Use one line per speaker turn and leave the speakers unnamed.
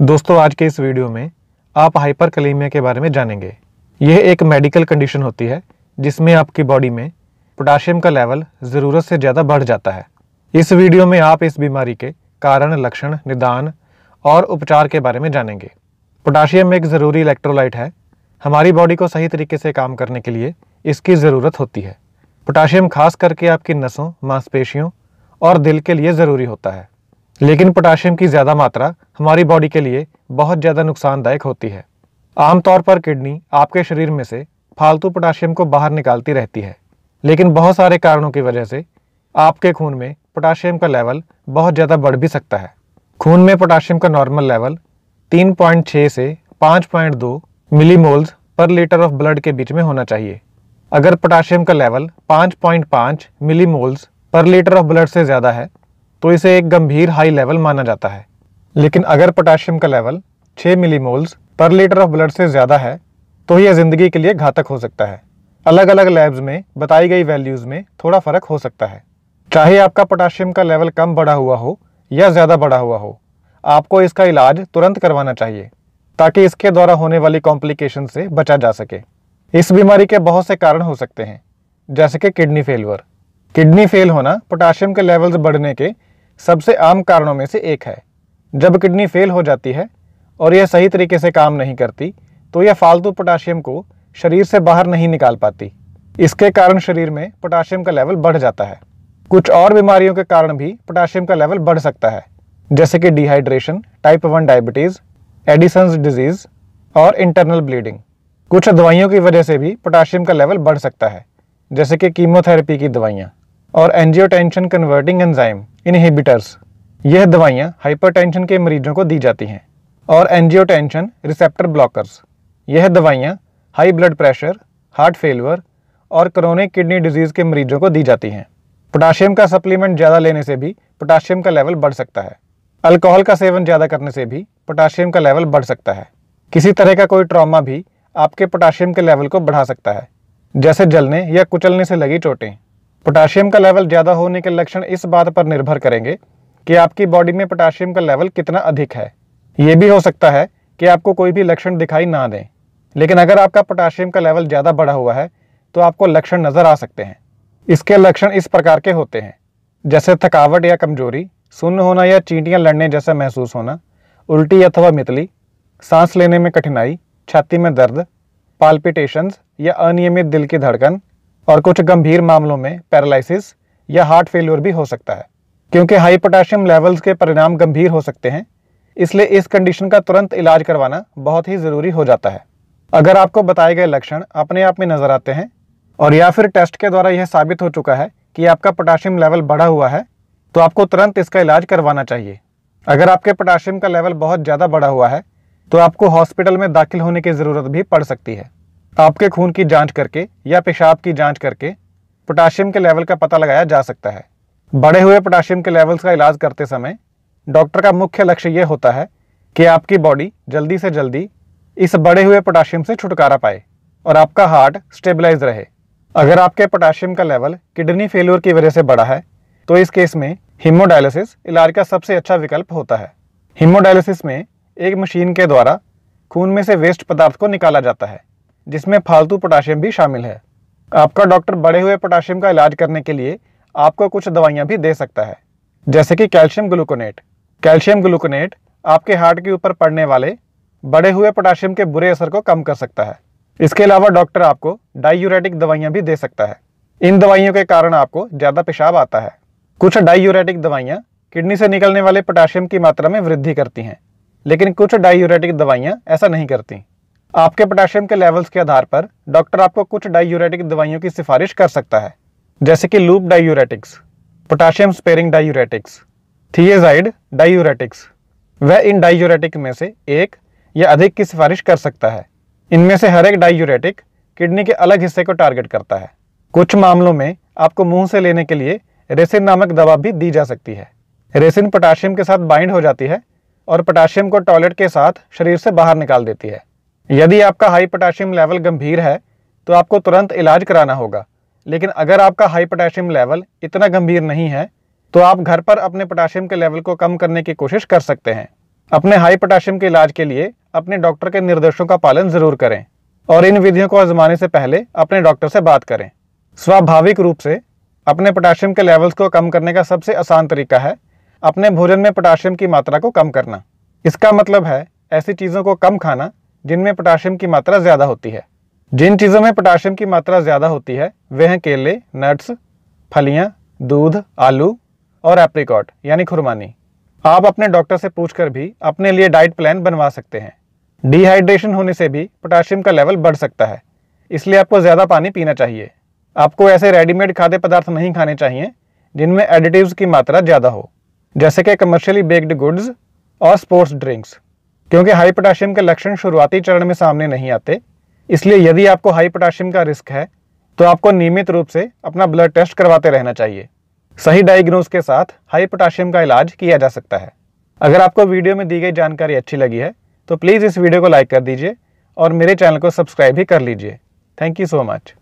दोस्तों, आज के इस वीडियो में आप हाइपर कलीमिया के बारे में जानेंगे। यह एक मेडिकल कंडीशन होती है, जिसमें आपकी बॉडी में पोटाशियम का लेवल ज़रूरत से ज़्यादा बढ़ जाता है। इस वीडियो में आप इस बीमारी के कारण, लक्षण, निदान और उपचार के बारे में जानेंगे। पोटाशियम एक ज़रूरी इलेक्ट्रोलाइट है। हमारी बॉडी को सही तरीके से काम करने के लिए इसकी ज़रूरत होती है। पोटाशियम खास करके आपकी नसों, मांसपेशियों और दिल के लिए ज़रूरी होता है। लेकिन पोटाशियम की ज़्यादा मात्रा हमारी बॉडी के लिए बहुत ज़्यादा नुकसानदायक होती है। आमतौर पर किडनी आपके शरीर में से फालतू पोटाशियम को बाहर निकालती रहती है। लेकिन बहुत सारे कारणों की वजह से आपके खून में पोटाशियम का लेवल बहुत ज़्यादा बढ़ भी सकता है। खून में पोटाशियम का नॉर्मल लेवल 3.6 से 5.2 millimoles per litre of blood के बीच में होना चाहिए। अगर पोटाशियम का level 5.5 millimoles per litre of blood से ज़्यादा है तो इसे एक गंभीर हाई लेवल माना जाता है। लेकिन अगर पोटाशियम का level 6 millimoles per litre of blood से ज़्यादा है तो यह ज़िंदगी के लिए घातक हो सकता है। अलग अलग लैब्स में बताई गई वैल्यूज़ में थोड़ा फ़र्क हो सकता है। चाहे आपका पोटाशियम का लेवल कम बढ़ा हुआ हो या ज़्यादा बढ़ा हुआ हो, आपको इसका इलाज तुरंत करवाना चाहिए, ताकि इसके द्वारा होने वाली कॉम्प्लिकेशन से बचा जा सके। इस बीमारी के बहुत से कारण हो सकते हैं, जैसे कि किडनी फेलवर किडनी फेल होना पोटाशियम के लेवल्स बढ़ने के सबसे आम कारणों में से एक है। जब किडनी फेल हो जाती है और यह सही तरीके से काम नहीं करती तो यह फालतू पोटाशियम को शरीर से बाहर नहीं निकाल पाती। इसके कारण शरीर में पोटाशियम का लेवल बढ़ जाता है। कुछ और बीमारियों के कारण भी पोटाशियम का लेवल बढ़ सकता है, जैसे कि dehydration type one diabetes Addison's disease और इंटरनल ब्लीडिंग कुछ दवाइयों की वजह से भी पोटाशियम का लेवल बढ़ सकता है, जैसे कि कीमोथेरेपी की दवाइयाँ और एंजियोटेंशन कन्वर्टिंग एंजाइम इनहिबिटर्स यह दवाइयाँ हाइपरटेंशन के मरीजों को दी जाती हैं, और एंजियोटेंशन रिसेप्टर ब्लॉकर्स यह दवाइयाँ high blood pressure heart failure और क्रोनिक किडनी डिज़ीज़ के मरीजों को दी जाती हैं। पोटाशियम का सप्लीमेंट ज़्यादा लेने से भी पोटाशियम का लेवल बढ़ सकता है। अल्कोहल का सेवन ज़्यादा करने से भी पोटाशियम का लेवल बढ़ सकता है। किसी तरह का कोई ट्रॉमा भी आपके पोटाशियम के लेवल को बढ़ा सकता है, जैसे जलने या कुचलने से लगी चोटें। पोटाशियम का लेवल ज़्यादा होने के लक्षण इस बात पर निर्भर करेंगे कि आपकी बॉडी में पोटाशियम का लेवल कितना अधिक है। ये भी हो सकता है कि आपको कोई भी लक्षण दिखाई ना दें, लेकिन अगर आपका पोटाशियम का लेवल ज़्यादा बढ़ा हुआ है तो आपको लक्षण नज़र आ सकते हैं। इसके लक्षण इस प्रकार के होते हैं। जैसे थकावट या कमज़ोरी, सुन्न होना या चींटियाँ लड़ने जैसा महसूस होना, उल्टी अथवा मितली, सांस लेने में कठिनाई, छाती में दर्द पाल्पिटेशंस या अनियमित दिल की धड़कन और कुछ गंभीर मामलों में पैरालिसिस या हार्ट फेलियर भी हो सकता है, क्योंकि हाई पोटाशियम लेवल्स के परिणाम गंभीर हो सकते हैं, इसलिए इस कंडीशन का तुरंत इलाज करवाना बहुत ही ज़रूरी हो जाता है। अगर आपको बताए गए लक्षण अपने आप में नज़र आते हैं, और या फिर टेस्ट के द्वारा यह साबित हो चुका है कि आपका पोटाशियम लेवल बढ़ा हुआ है तो आपको तुरंत इसका इलाज करवाना चाहिए। अगर आपके पोटाशियम का लेवल बहुत ज़्यादा बढ़ा हुआ है तो आपको हॉस्पिटल में दाखिल होने की ज़रूरत भी पड़ सकती है। आपके खून की जाँच करके या पेशाब की जाँच करके पोटाशियम के लेवल का पता लगाया जा सकता है। बढ़े हुए पोटाशियम के लेवल्स का इलाज करते समय डॉक्टर का मुख्य लक्ष्य ये होता है कि आपकी बॉडी जल्दी से जल्दी इस बढ़े हुए पोटाशियम से छुटकारा पाए और आपका हार्ट स्टेबलाइज रहे। अगर आपके पोटाशियम का लेवल किडनी फेल्योर की वजह से बढ़ा है तो इस केस में हीमोडायलिसिस इलाज का सबसे अच्छा विकल्प होता है। हीमोडायलिसिस में एक मशीन के द्वारा खून में से वेस्ट पदार्थ को निकाला जाता है। जिसमें फालतू पोटाशियम भी शामिल है। आपका डॉक्टर बढ़े हुए पोटाशियम का इलाज करने के लिए आपको कुछ दवाइयाँ भी दे सकता है, जैसे कि कैल्शियम ग्लूकोनेट। कैल्शियम ग्लूकोनेट आपके हार्ट के ऊपर पड़ने वाले बढ़े हुए पोटाशियम के बुरे असर को कम कर सकता है। इसके अलावा डॉक्टर आपको डाईयूरेटिक दवाइयाँ भी दे सकता है। इन दवाइयों के कारण आपको ज़्यादा पेशाब आता है। कुछ डाईयूरेटिक दवाइयाँ किडनी से निकलने वाले पोटाशियम की मात्रा में वृद्धि करती हैं, लेकिन कुछ डाईयूरेटिक दवाइयाँ ऐसा नहीं करती। आपके पोटाशियम के लेवल्स के आधार पर डॉक्टर आपको कुछ डाईयूरेटिक दवाइयों की सिफारिश कर सकता है, जैसे कि loop diuretics potassium sparing diuretics thiazide diuretics वह इन डायूरेटिक में से एक या अधिक की सिफारिश कर सकता है। इनमें से हर एक डायूरेटिक किडनी के अलग हिस्से को टारगेट करता है। कुछ मामलों में आपको मुँह से लेने के लिए रेसिन नामक दवा भी दी जा सकती है। रेसिन पोटाशियम के साथ बाइंड हो जाती है और पोटाशियम को टॉयलेट के साथ शरीर से बाहर निकाल देती है। यदि आपका हाई पोटाशियम लेवल गंभीर है तो आपको तुरंत इलाज कराना होगा। लेकिन अगर आपका हाई पोटाशियम लेवल इतना गंभीर नहीं है तो आप घर पर अपने पोटाशियम के लेवल को कम करने की कोशिश कर सकते हैं। अपने हाई पोटाशियम के इलाज के लिए अपने डॉक्टर के निर्देशों का पालन ज़रूर करें और इन विधियों को आजमाने से पहले अपने डॉक्टर से बात करें। स्वाभाविक रूप से अपने पोटाशियम के लेवल्स को कम करने का सबसे आसान तरीका है अपने भोजन में पोटाशियम की मात्रा को कम करना। इसका मतलब है ऐसी चीज़ों को कम खाना जिनमें पोटाशियम की मात्रा ज़्यादा होती है। जिन चीज़ों में पोटाशियम की मात्रा ज़्यादा होती है, वे हैं केले नट्स फलियाँ, दूध, आलू और एप्रिकॉट यानी खुरमानी। आप अपने डॉक्टर से पूछकर भी अपने लिए डाइट प्लान बनवा सकते हैं। डिहाइड्रेशन होने से भी पोटाशियम का लेवल बढ़ सकता है। इसलिए आपको ज़्यादा पानी पीना चाहिए। आपको ऐसे रेडीमेड खाद्य पदार्थ नहीं खाने चाहिए, जिनमें एडिटिव्स की मात्रा ज़्यादा हो, जैसे कि कमर्शियली बेक्ड गुड्स और स्पोर्ट्स ड्रिंक्स क्योंकि हाई पोटाशियम के लक्षण शुरुआती चरण में सामने नहीं आते। इसलिए यदि आपको हाई पोटाशियम का रिस्क है तो आपको नियमित रूप से अपना ब्लड टेस्ट करवाते रहना चाहिए। सही डायग्नोज के साथ हाई पोटाशियम का इलाज किया जा सकता है। अगर आपको वीडियो में दी गई जानकारी अच्छी लगी है तो प्लीज़ इस वीडियो को लाइक कर दीजिए और मेरे चैनल को सब्सक्राइब भी कर लीजिए। Thank you so much.